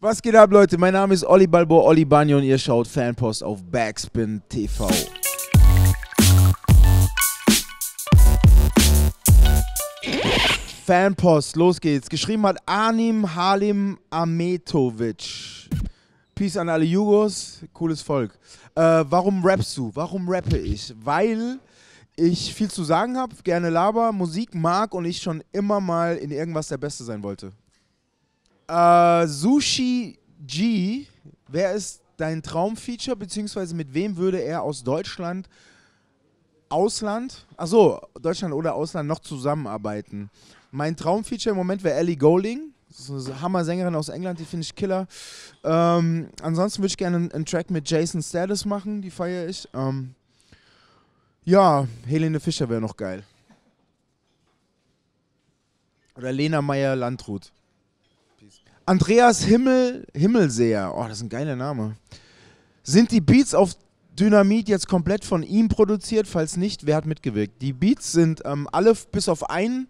Was geht ab, Leute? Mein Name ist Olli Balbo, Olli Banyo und ihr schaut Fanpost auf Backspin TV. Fanpost, los geht's. Geschrieben hat Anim Halim Ametovic. Peace an alle Jugos, cooles Volk. Äh, warum rappst du? Warum rappe ich? Weil ich viel zu sagen habe, gerne laber, Musik mag und ich schon immer mal in irgendwas der Beste sein wollte. Äh, Sushi G, wer ist dein Traumfeature, beziehungsweise mit wem würde er aus Deutschland, Ausland, achso, Deutschland oder Ausland noch zusammenarbeiten? Mein Traumfeature im Moment wäre Ellie Golding. Das ist eine Hammer-Sängerin aus England, die finde ich killer. Ähm, ansonsten würde ich gerne einen, einen, Track mit Jason Status machen, die feiere ich. Ähm, ja, Helene Fischer wäre noch geil. Oder Lena Meyer-Landrut. Andreas Himmel, Himmelseher, oh, das ist ein geiler Name. Sind die Beats auf Dynamit jetzt komplett von ihm produziert? Falls nicht, wer hat mitgewirkt? Die Beats sind ähm, alle bis auf einen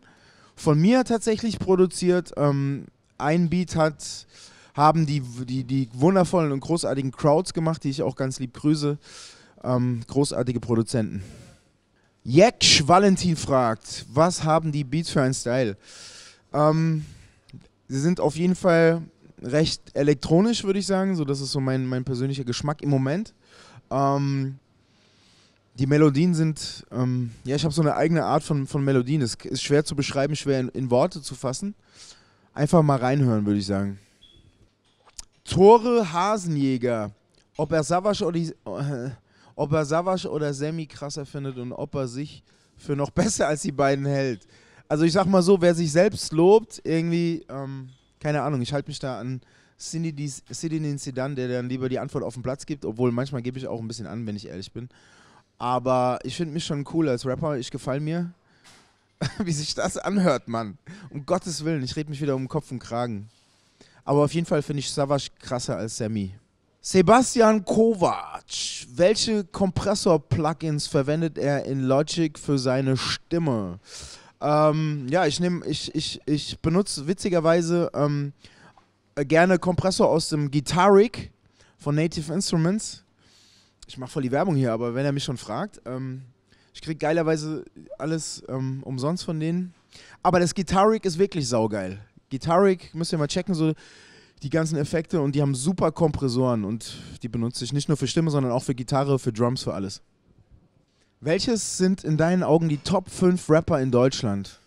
von mir tatsächlich produziert. Ähm, ein Beat hat, haben die, die, die wundervollen und großartigen Crowds gemacht, die ich auch ganz lieb grüße. Ähm, großartige Produzenten. Jeksch Valentin fragt, was haben die Beats für einen Style? Ähm, Sie sind auf jeden Fall recht elektronisch, würde ich sagen. So, das ist so mein, mein persönlicher Geschmack im Moment. Ähm, die Melodien sind, ähm, ja, ich habe so eine eigene Art von, von Melodien. Es ist schwer zu beschreiben, schwer in, in Worte zu fassen. Einfach mal reinhören, würde ich sagen. Tore Hasenjäger. Ob er Savage oder, äh, ob er Savage oder Semi krasser findet und ob er sich für noch besser als die beiden hält also ich sag mal so, wer sich selbst lobt, irgendwie, ähm, keine Ahnung, ich halte mich da an Sidney Sedan, der dann lieber die Antwort auf den Platz gibt, obwohl manchmal gebe ich auch ein bisschen an, wenn ich ehrlich bin. Aber ich finde mich schon cool als Rapper, ich gefall mir. Wie sich das anhört, Mann. Um Gottes Willen, ich rede mich wieder um Kopf und Kragen. Aber auf jeden Fall finde ich Savage krasser als Sammy. Sebastian Kovac. Welche Kompressor-Plugins verwendet er in Logic für seine Stimme? Ähm, ja, ich nehme, ich, ich, ich benutze witzigerweise ähm, gerne Kompressor aus dem Guitaric von Native Instruments. Ich mache voll die Werbung hier, aber wenn er mich schon fragt, ähm, ich kriege geilerweise alles ähm, umsonst von denen. Aber das Guitaric ist wirklich saugeil. Guitaric, müsst ihr mal checken, so die ganzen Effekte und die haben super Kompressoren und die benutze ich nicht nur für Stimme, sondern auch für Gitarre, für Drums, für alles. Welches sind in deinen Augen die Top 5 Rapper in Deutschland?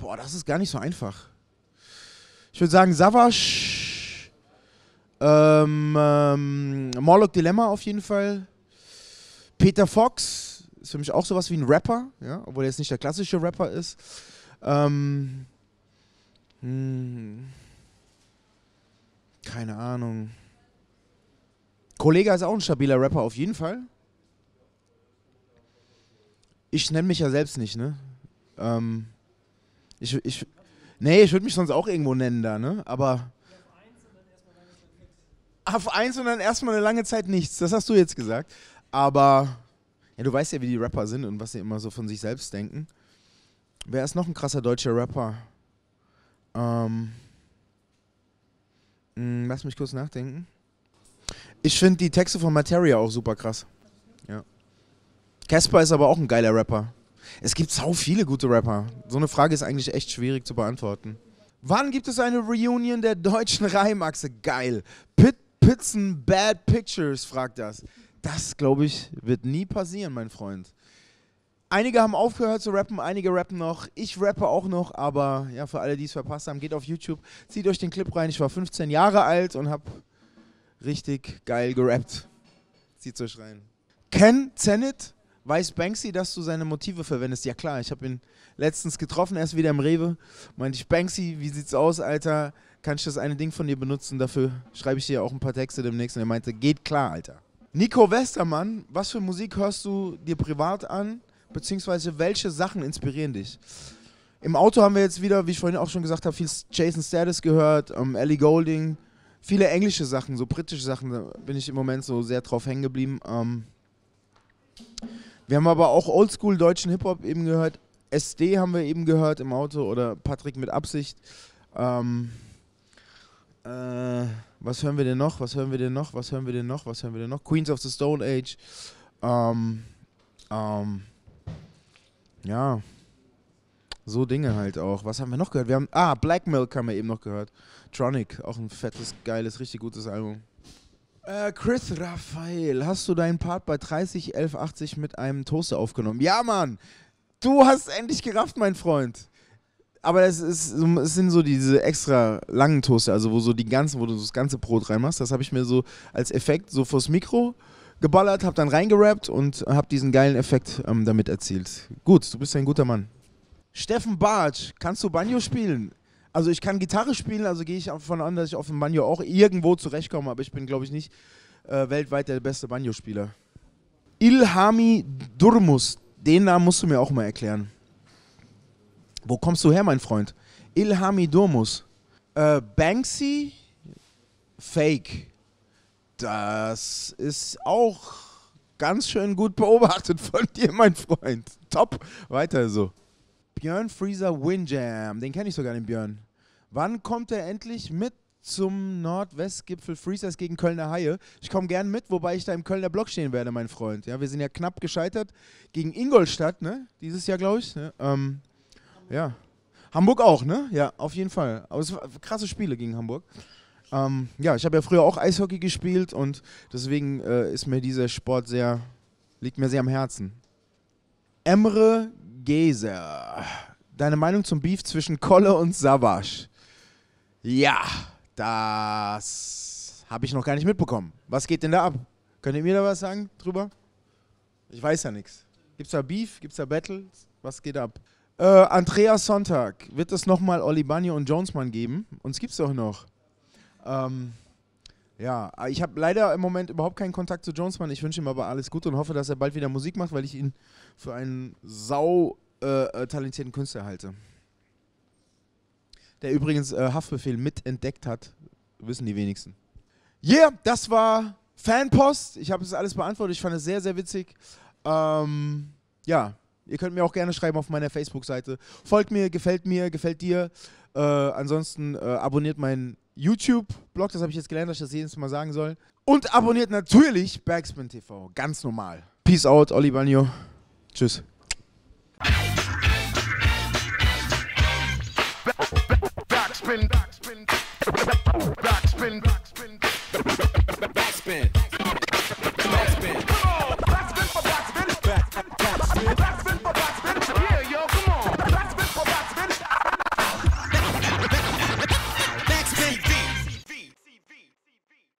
Boah, das ist gar nicht so einfach. Ich würde sagen Savage, ähm, ähm, Morlock Dilemma auf jeden Fall. Peter Fox ist für mich auch sowas wie ein Rapper, ja, obwohl er jetzt nicht der klassische Rapper ist. Ähm, hm, keine Ahnung. Kollege ist auch ein stabiler Rapper auf jeden Fall ich nenne mich ja selbst nicht, ne? Ähm, ich, ich, nee, ich würde mich sonst auch irgendwo nennen da, ne? Aber auf eins und dann erstmal eine lange Zeit nichts. Das hast du jetzt gesagt. Aber ja, du weißt ja, wie die Rapper sind und was sie immer so von sich selbst denken. Wer ist noch ein krasser deutscher Rapper? Ähm, mh, hm, lass mich kurz nachdenken. Ich finde die Texte von Materia auch super krass. Ja. Casper ist aber auch ein geiler Rapper. Es gibt so viele gute Rapper. So eine Frage ist eigentlich echt schwierig zu beantworten. Wann gibt es eine Reunion der deutschen Reimachse? Geil. Pit Pizzen Bad Pictures fragt das. Das, glaube ich, wird nie passieren, mein Freund. Einige haben aufgehört zu rappen, einige rappen noch. Ich rappe auch noch, aber ja, für alle, die es verpasst haben, geht auf YouTube, zieht euch den Clip rein. Ich war 15 Jahre alt und habe richtig geil gerappt. Zieht euch rein. Ken Zenit Weiß Banksy, dass du seine Motive verwendest? Ja klar, ich habe ihn letztens getroffen, er ist wieder im Rewe. Meinte ich, Banksy, wie sieht's aus, Alter? Kann ich das eine Ding von dir benutzen? Dafür schreibe ich dir auch ein paar Texte demnächst. Und er meinte, geht klar, Alter. Nico Westermann, was für Musik hörst du dir privat an? Beziehungsweise welche Sachen inspirieren dich? Im Auto haben wir jetzt wieder, wie ich vorhin auch schon gesagt habe, viel Jason Status gehört, um, Ellie Golding, viele englische Sachen, so britische Sachen, da bin ich im Moment so sehr drauf hängen geblieben. Ähm, wir haben aber auch oldschool deutschen Hip-Hop eben gehört. SD haben wir eben gehört im Auto oder Patrick mit Absicht. Ähm, äh, Was hören wir denn noch? Was hören wir denn noch? Was hören wir denn noch? Was hören wir denn noch? Queens of the Stone Age. Ähm, ähm, ja. So Dinge halt auch. Was haben wir noch gehört? Wir haben, ah, Black Milk haben wir eben noch gehört. Tronic, auch ein fettes, geiles, richtig gutes Album. Äh, Chris Raphael, hast du deinen Part bei 30 11 80 mit einem Toaster aufgenommen? Ja, Mann! Du hast endlich gerafft, mein Freund. Aber es, ist, es sind so diese extra langen Toaster, also wo so die ganzen, wo du das ganze Brot reinmachst. Das habe ich mir so als Effekt so vors Mikro geballert, habe dann reingerappt und habe diesen geilen Effekt ähm, damit erzielt. Gut, du bist ein guter Mann. Steffen Bartsch, kannst du Banjo spielen? Also ich kann Gitarre spielen, also gehe ich davon an, dass ich auf dem Banjo auch irgendwo zurechtkomme, aber ich bin, glaube ich, nicht äh, weltweit der beste Banjo-Spieler. Ilhami Durmus, den Namen musst du mir auch mal erklären. Wo kommst du her, mein Freund? Ilhami Durmus. Äh, Banksy? Fake. Das ist auch ganz schön gut beobachtet von dir, mein Freund. Top. Weiter so. Björn Freezer Windjam. Den kenne ich sogar, den Björn. Wann kommt er endlich mit zum Nordwestgipfel Freezers gegen Kölner Haie? Ich komme gern mit, wobei ich da im Kölner Block stehen werde, mein Freund. Ja, wir sind ja knapp gescheitert gegen Ingolstadt, ne? Dieses Jahr, glaube ich. Ne? Ähm, ja. Hamburg auch, ne? Ja, auf jeden Fall. Aber es waren krasse Spiele gegen Hamburg. Ähm, ja, ich habe ja früher auch Eishockey gespielt und deswegen äh, ist mir dieser Sport sehr, liegt mir sehr am Herzen. Emre Geser. Deine Meinung zum Beef zwischen Kolle und Savasch? Ja, das habe ich noch gar nicht mitbekommen. Was geht denn da ab? Könnt ihr mir da was sagen drüber? Ich weiß ja nichts. Gibt es da Beef? Gibt es da Battles? Was geht ab? Äh, Andreas Sonntag. Wird es nochmal Oli Banjo und Jonesmann geben? Uns es doch noch. Ähm, ja, ich habe leider im Moment überhaupt keinen Kontakt zu Jonesmann. Ich wünsche ihm aber alles Gute und hoffe, dass er bald wieder Musik macht, weil ich ihn für einen sau äh, äh, talentierten Künstler halte. Der übrigens äh, Haftbefehl mitentdeckt hat, wissen die wenigsten. Yeah, das war Fanpost. Ich habe es alles beantwortet. Ich fand es sehr, sehr witzig. Ähm, ja, ihr könnt mir auch gerne schreiben auf meiner Facebook-Seite. Folgt mir, gefällt mir, gefällt dir. Äh, ansonsten äh, abonniert meinen YouTube-Blog, das habe ich jetzt gelernt, dass ich das jedes Mal sagen soll. Und abonniert natürlich Backspin TV, ganz normal. Peace out, Oli Banjo. Tschüss. backspin, backspin, backspin, backspin. backspin.